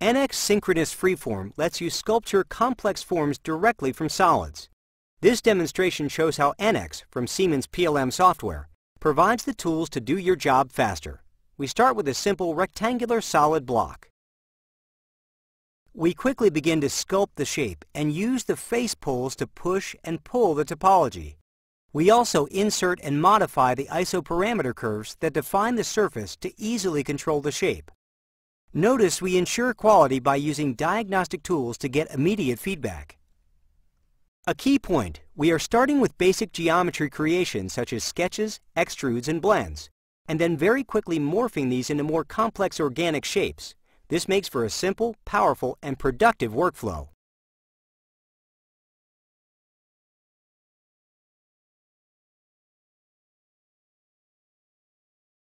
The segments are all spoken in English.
NX Synchronous Freeform lets you sculpture complex forms directly from solids. This demonstration shows how NX from Siemens PLM software provides the tools to do your job faster. We start with a simple rectangular solid block. We quickly begin to sculpt the shape and use the face pulls to push and pull the topology. We also insert and modify the isoparameter curves that define the surface to easily control the shape. Notice we ensure quality by using diagnostic tools to get immediate feedback. A key point, we are starting with basic geometry creation such as sketches, extrudes, and blends, and then very quickly morphing these into more complex organic shapes. This makes for a simple, powerful, and productive workflow.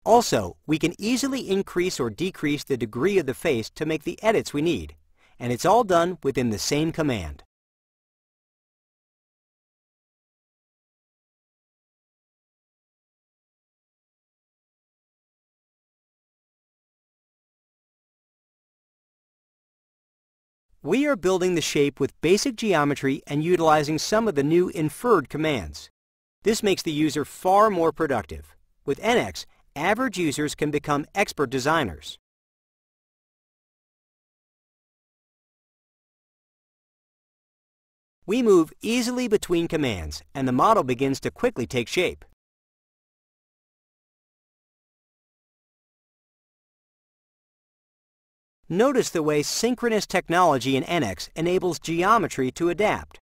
Also, we can easily increase or decrease the degree of the face to make the edits we need, and it's all done within the same command. We are building the shape with basic geometry and utilizing some of the new inferred commands. This makes the user far more productive. With NX, average users can become expert designers. We move easily between commands, and the model begins to quickly take shape. Notice the way synchronous technology in NX enables geometry to adapt.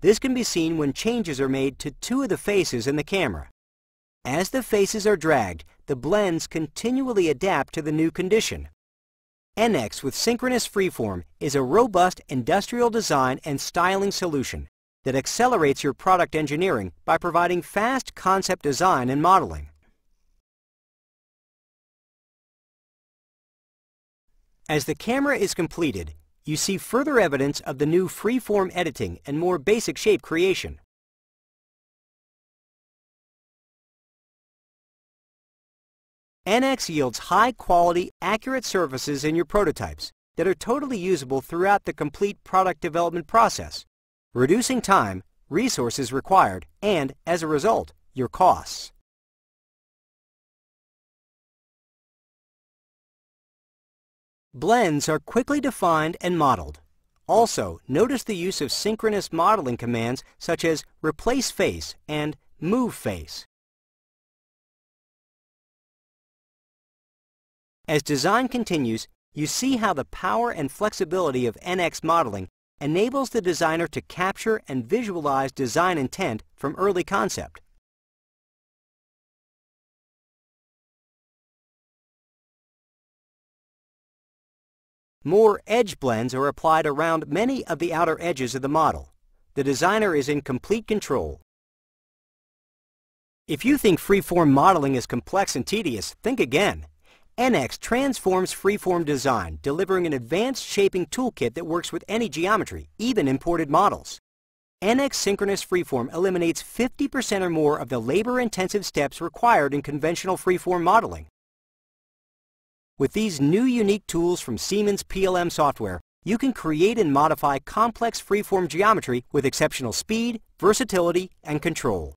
This can be seen when changes are made to two of the faces in the camera. As the faces are dragged, the blends continually adapt to the new condition. NX with synchronous freeform is a robust industrial design and styling solution that accelerates your product engineering by providing fast concept design and modeling. As the camera is completed, you see further evidence of the new freeform editing and more basic shape creation. NX yields high-quality, accurate surfaces in your prototypes that are totally usable throughout the complete product development process, reducing time, resources required, and, as a result, your costs. Blends are quickly defined and modeled. Also, notice the use of synchronous modeling commands such as replace face and move face. As design continues, you see how the power and flexibility of NX modeling enables the designer to capture and visualize design intent from early concept. More edge blends are applied around many of the outer edges of the model. The designer is in complete control. If you think freeform modeling is complex and tedious, think again. NX transforms freeform design, delivering an advanced shaping toolkit that works with any geometry, even imported models. NX Synchronous Freeform eliminates 50% or more of the labor-intensive steps required in conventional freeform modeling. With these new unique tools from Siemens PLM software, you can create and modify complex freeform geometry with exceptional speed, versatility, and control.